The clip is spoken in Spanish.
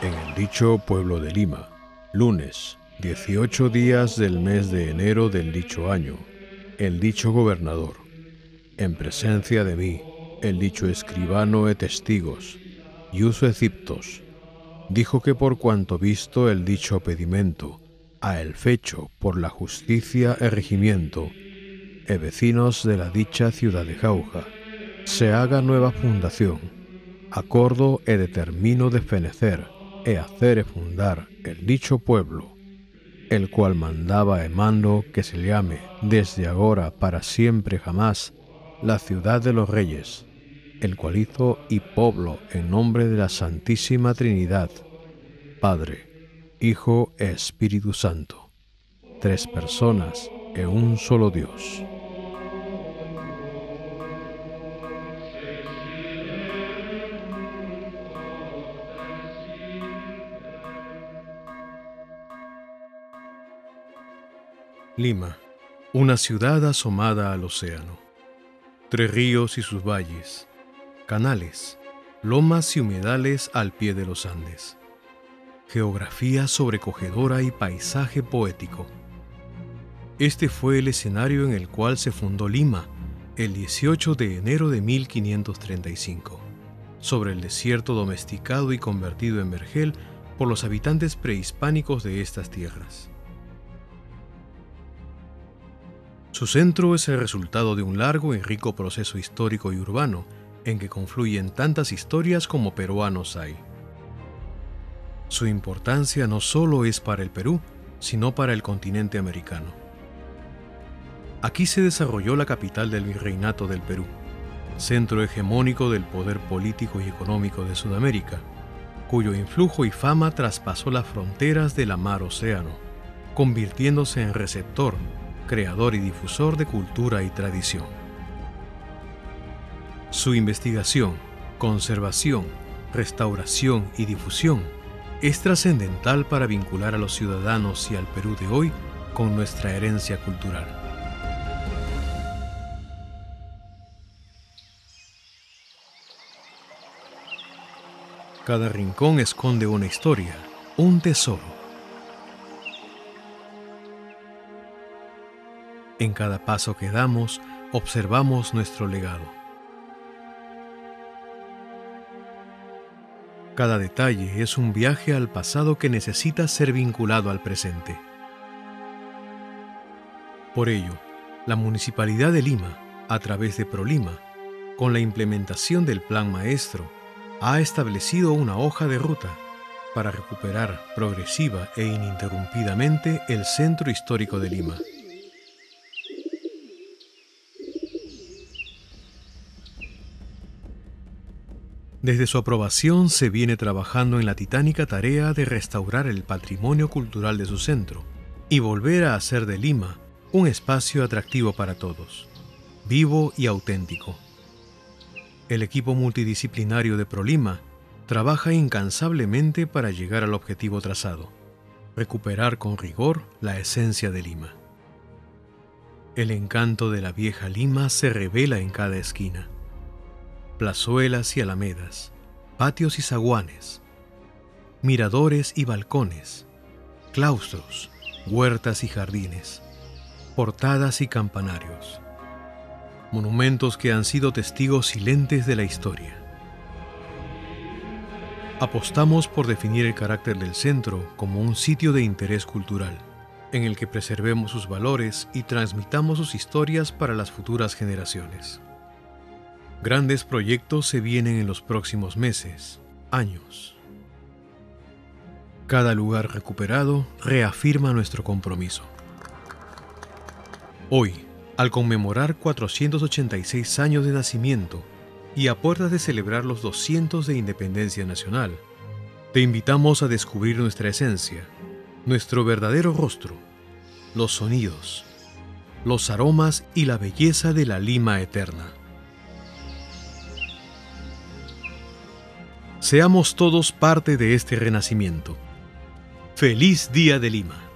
en el dicho pueblo de Lima, lunes, 18 días del mes de enero del dicho año, el dicho gobernador, en presencia de mí, el dicho escribano de testigos, y uso Egiptos, dijo que por cuanto visto el dicho pedimento, a el fecho por la justicia e regimiento, e vecinos de la dicha ciudad de Jauja, se haga nueva fundación, acordo e determino de fenecer e hacer fundar el dicho pueblo, el cual mandaba e mando que se llame desde ahora para siempre jamás la ciudad de los reyes, el cual hizo y pueblo en nombre de la Santísima Trinidad, Padre, Hijo e Espíritu Santo, tres personas e un solo Dios. Lima, una ciudad asomada al océano. Tres ríos y sus valles, canales, lomas y humedales al pie de los Andes geografía sobrecogedora y paisaje poético. Este fue el escenario en el cual se fundó Lima el 18 de enero de 1535, sobre el desierto domesticado y convertido en vergel por los habitantes prehispánicos de estas tierras. Su centro es el resultado de un largo y rico proceso histórico y urbano en que confluyen tantas historias como peruanos hay. Su importancia no solo es para el Perú, sino para el continente americano. Aquí se desarrolló la capital del Virreinato del Perú, centro hegemónico del poder político y económico de Sudamérica, cuyo influjo y fama traspasó las fronteras del mar-océano, convirtiéndose en receptor, creador y difusor de cultura y tradición. Su investigación, conservación, restauración y difusión es trascendental para vincular a los ciudadanos y al Perú de hoy con nuestra herencia cultural. Cada rincón esconde una historia, un tesoro. En cada paso que damos, observamos nuestro legado. Cada detalle es un viaje al pasado que necesita ser vinculado al presente. Por ello, la Municipalidad de Lima, a través de Prolima, con la implementación del Plan Maestro, ha establecido una hoja de ruta para recuperar progresiva e ininterrumpidamente el centro histórico de Lima. Desde su aprobación se viene trabajando en la titánica tarea de restaurar el patrimonio cultural de su centro y volver a hacer de Lima un espacio atractivo para todos, vivo y auténtico. El equipo multidisciplinario de ProLima trabaja incansablemente para llegar al objetivo trazado, recuperar con rigor la esencia de Lima. El encanto de la vieja Lima se revela en cada esquina plazuelas y alamedas, patios y zaguanes, miradores y balcones, claustros, huertas y jardines, portadas y campanarios, monumentos que han sido testigos silentes de la historia. Apostamos por definir el carácter del centro como un sitio de interés cultural, en el que preservemos sus valores y transmitamos sus historias para las futuras generaciones. Grandes proyectos se vienen en los próximos meses, años. Cada lugar recuperado reafirma nuestro compromiso. Hoy, al conmemorar 486 años de nacimiento y a puertas de celebrar los 200 de independencia nacional, te invitamos a descubrir nuestra esencia, nuestro verdadero rostro, los sonidos, los aromas y la belleza de la Lima eterna. Seamos todos parte de este renacimiento. Feliz Día de Lima.